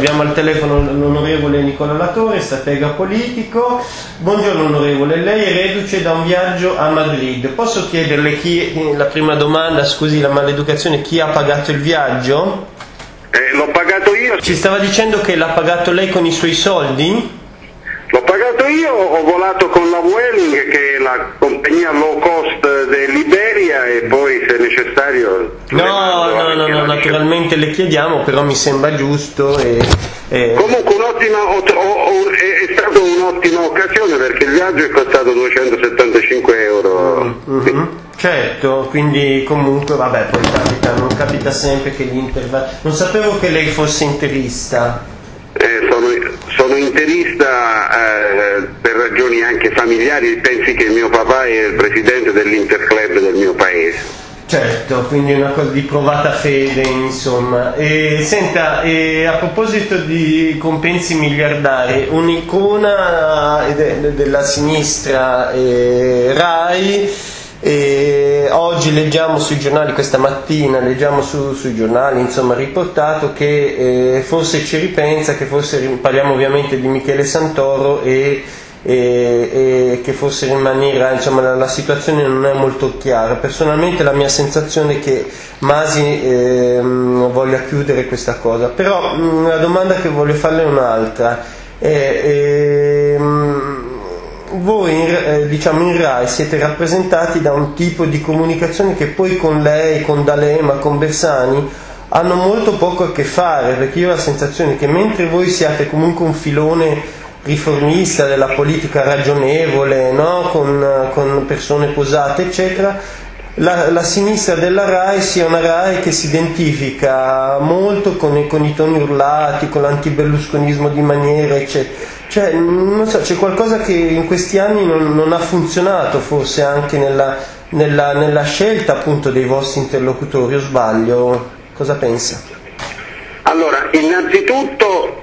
Abbiamo al telefono l'onorevole Nicola Latore, stratega politico. Buongiorno onorevole, lei è reduce da un viaggio a Madrid. Posso chiederle chi, la prima domanda, scusi la maleducazione, chi ha pagato il viaggio? Eh, l'ho pagato io. Ci stava dicendo che l'ha pagato lei con i suoi soldi? Pagato io, ho volato con la Welling che è la compagnia low cost dell'Iberia e poi se necessario... No, no, no, no, naturalmente le chiediamo, però mi sembra giusto e... e... Comunque un'ottima, è stata un'ottima occasione perché il viaggio è costato 275 euro. Mm-hmm. Certo, quindi comunque vabbè, poi capita, non capita sempre che l'Inter va... Non sapevo che lei fosse interista. Eh, sono, sono, interista eh, per ragioni anche familiari, pensi che mio papà è il presidente dell'Interclub del mio paese. Certo, quindi una cosa di provata fede, insomma. E, senta, e a proposito di compensi miliardari, un'icona della sinistra eh, RAI e oggi leggiamo sui giornali, questa mattina leggiamo su, sui giornali, insomma, riportato che eh, forse ci ripensa, che forse parliamo ovviamente di Michele Santoro e, e, e che forse rimanere, insomma, la, la, situazione non è molto chiara. Personalmente la mia sensazione è che Masi eh, voglia chiudere questa cosa, però mh, la domanda che voglio farle è un'altra. Eh, voi eh, diciamo in RAI siete rappresentati da un tipo di comunicazione che poi con lei, con D'Alema, con Bersani hanno molto poco a che fare, perché io ho la sensazione che mentre voi siate comunque un filone riformista della politica ragionevole, no? con, con persone posate, eccetera, la, la, sinistra della RAI sia una RAI che si identifica molto con, con i toni urlati, con l'antiberlusconismo di maniera, eccetera. Cioè, so, c'è qualcosa che in questi anni non, non ha funzionato, forse anche nella, nella, nella, scelta appunto dei vostri interlocutori, o sbaglio? Cosa pensa? Allora, innanzitutto,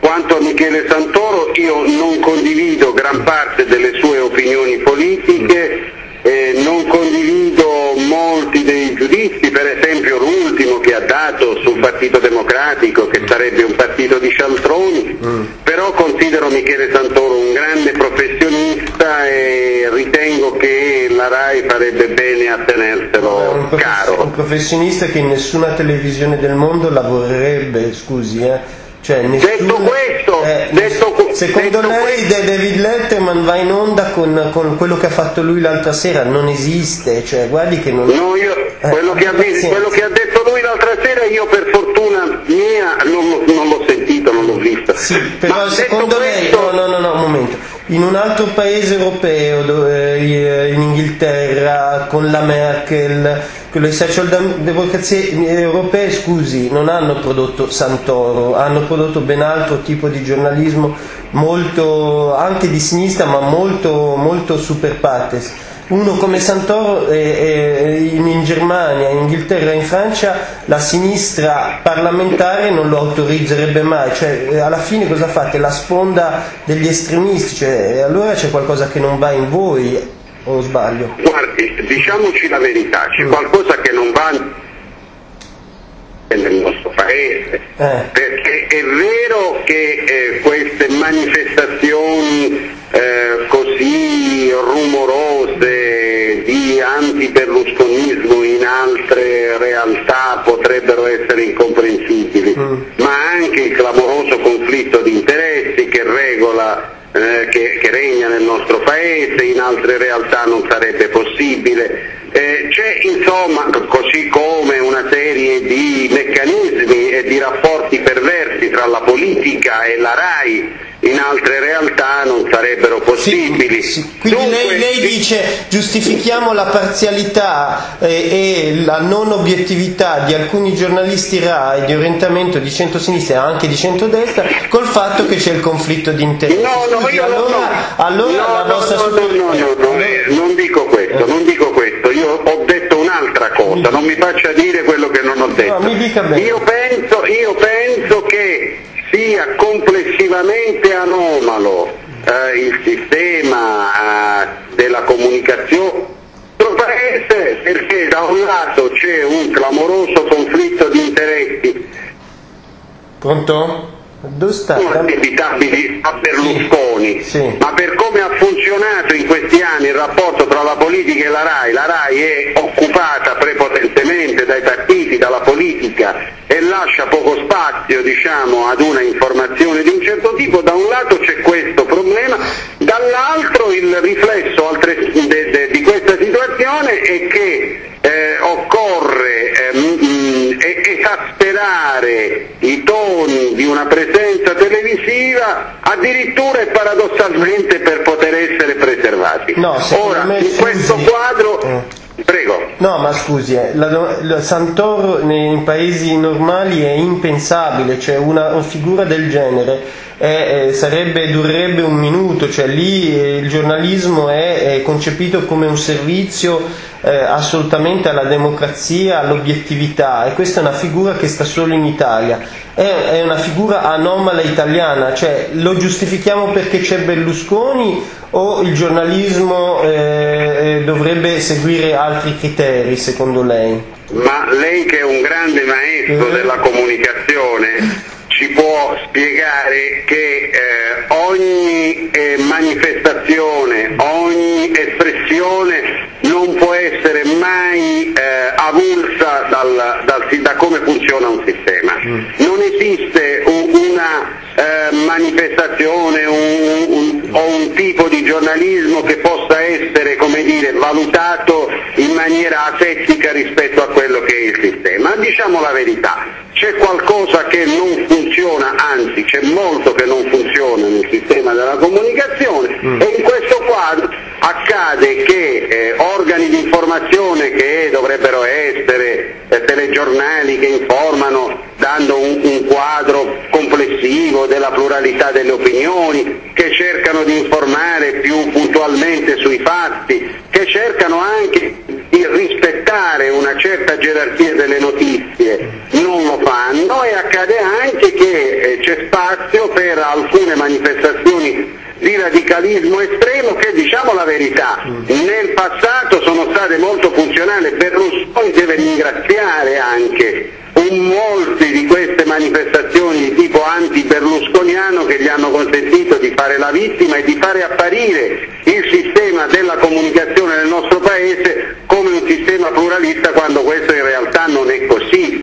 quanto a Michele Santoro, io non condivido gran parte delle sue opinioni politiche eh, non condivido molti dei giudizi, per esempio l'ultimo che ha dato sul Partito Democratico, che sarebbe un partito di cialtroni, mm. però considero Michele Santoro un grande professionista e ritengo che la RAI farebbe bene a tenerselo un caro. Un professionista che in nessuna televisione del mondo lavorerebbe, scusi, eh? Cioè, nessuno, detto questo, eh, detto, secondo detto lei questo. David Letterman va in onda con, con, quello che ha fatto lui l'altra sera? Non esiste, cioè, guardi che non... No, io, eh, quello, che ha, quello, che ha, detto lui l'altra sera io per fortuna mia non, non l'ho sentito, non l'ho visto. Sì, però Ma secondo lei... Questo... No, no, no, no, un momento. In un altro paese europeo, dove, eh, in Inghilterra, con la Merkel le social democrazie europee, scusi, non hanno prodotto Santoro, hanno prodotto ben altro tipo di giornalismo, molto, anche di sinistra, ma molto, molto super partes. Uno come Santoro è in, in, Germania, in Inghilterra, in Francia la sinistra parlamentare non lo autorizzerebbe mai, cioè alla fine cosa fate? La sponda degli estremisti, cioè, allora c'è qualcosa che non va in voi, o sbaglio? Guardi, diciamoci la verità, c'è mm. qualcosa che non va nel nostro paese, eh. perché è vero che eh, queste manifestazioni eh, così rumorose di antiberlusconismo in altre realtà potrebbero essere incomprensibili, mm. ma anche il clamoroso conflitto di interessi che regola eh, che, che, regna nel nostro paese, altre realtà non sarebbe possibile. Eh, c'è insomma, così come una serie di meccanismi e di rapporti perversi tra la politica e la RAI altre realtà non sarebbero possibili. Sì, sì. Quindi Dunque, lei, lei, dice giustifichiamo la parzialità e, e, la non obiettività di alcuni giornalisti RAI di orientamento di centro-sinistra e anche di centrodestra col fatto che c'è il conflitto di interessi. No, no, Scusi, io allora, no, allora no, la nostra no, no, no, no, no, eh, non dico questo, non dico questo, io ho detto un'altra cosa, non mi faccia dire quello che non ho detto. No, io, penso, io penso complessivamente anomalo eh, il sistema eh, della comunicazione paese perché da un lato c'è un clamoroso conflitto di interessi. Pronto? Dove sta? sono addebitabili a Berlusconi, sì, sì. ma per come ha funzionato in questi anni il rapporto tra la politica e la RAI, la RAI è occupata prepotentemente dai partiti, dalla politica e lascia poco spazio diciamo, ad una informazione di un certo tipo, da un lato c'è questo problema, dall'altro il riflesso di questa situazione è che eh, occorre eh, esasperare i toni di una presenza televisiva addirittura e paradossalmente per poter essere preservati. No, Ora, in questo quadro... Prego. No, ma scusi, eh, la Santoro nei paesi normali è impensabile, cioè una, una figura del genere è, sarebbe, durerebbe un minuto, cioè lì eh, il giornalismo è, è, concepito come un servizio eh, assolutamente alla democrazia, all'obiettività e questa è una figura che sta solo in Italia, è, è una figura anomala italiana, cioè lo giustifichiamo perché c'è Berlusconi o il giornalismo eh, eh dovrebbe seguire altri criteri secondo lei? Ma lei che è un grande maestro eh. della comunicazione può spiegare che eh, ogni eh, manifestazione, ogni espressione non può essere mai eh, avulsa dal, dal, da come funziona un sistema. Mm. Non esiste un, una eh, manifestazione un, un, o un tipo di giornalismo che possa essere dire, valutato in maniera asettica rispetto a quello che è il sistema. Diciamo la verità, c'è qualcosa che non funziona, anzi c'è molto che non funziona nel sistema della comunicazione mm. e in questo quadro accade che eh, organi di informazione che dovrebbero essere eh, telegiornali che informano dando un, un, quadro complessivo della pluralità delle opinioni, che cercano di informare più puntualmente sui fatti, che cercano anche di rispettare una certa gerarchia delle notizie, non lo fanno e accade anche che eh, c'è spazio per alcune manifestazioni di radicalismo estremo che diciamo la verità nel passato sono state molto funzionali, Berlusconi deve ringraziare anche di queste manifestazioni di tipo anti-berlusconiano che gli hanno consentito di fare la vittima e di fare apparire il sistema della comunicazione nel nostro Paese come un sistema pluralista quando questo in realtà non è così.